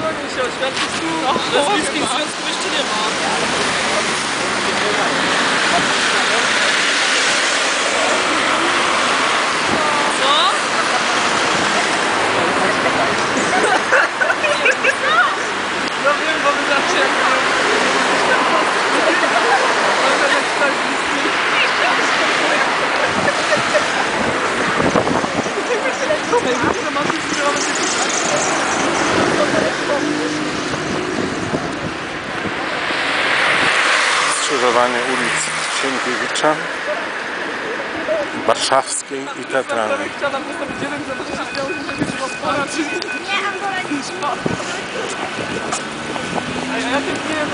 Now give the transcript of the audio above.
Bronię się oświadczyć tu. Lesbijskich związków jeszcze nie ma. Skrzyżowanie ulic Sienkiewicza, Warszawskiej i Teatralnej. Nie ja tym nie wiem,